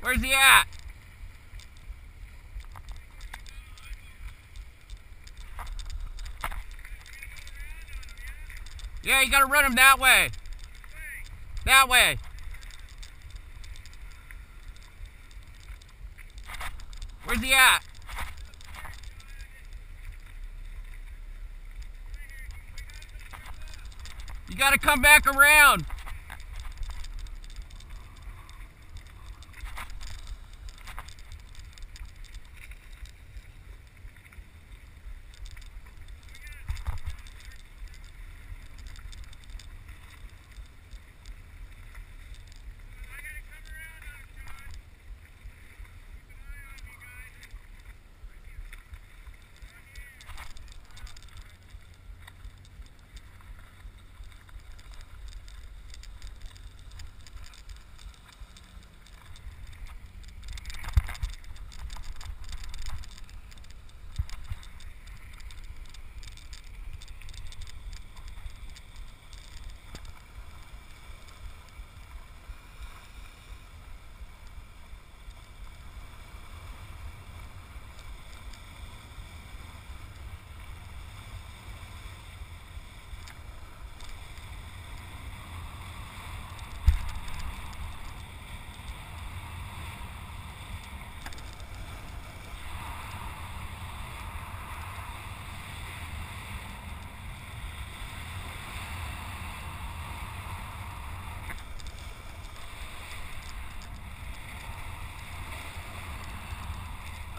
Where's he at? Yeah, you gotta run him that way. That way. Where's he at? You gotta come back around.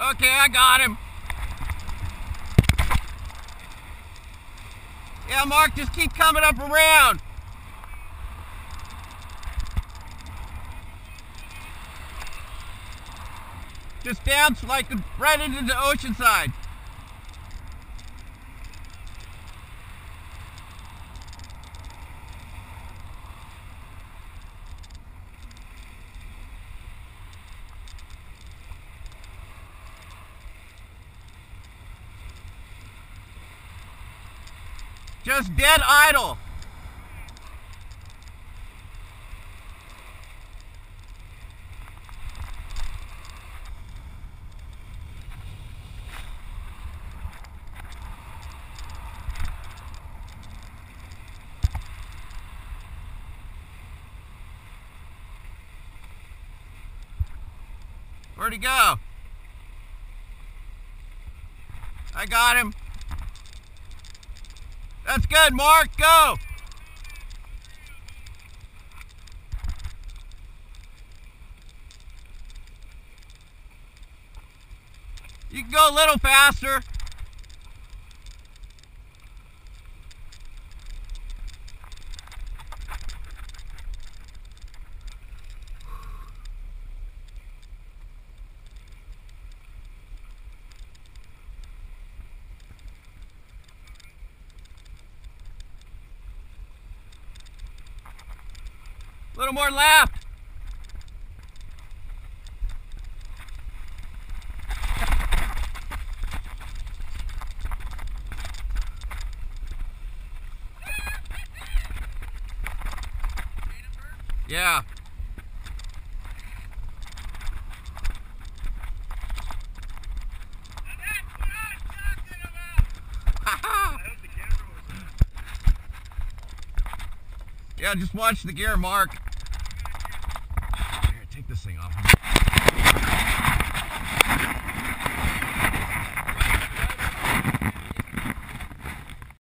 Okay, I got him. Yeah, Mark, just keep coming up around. Just down like right into the ocean side. Just dead idle. Where'd he go? I got him. That's good, Mark. Go. You can go a little faster. Little more lap. Yeah. yeah, just watch the gear, Mark this thing off.